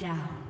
down.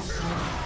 destroyed.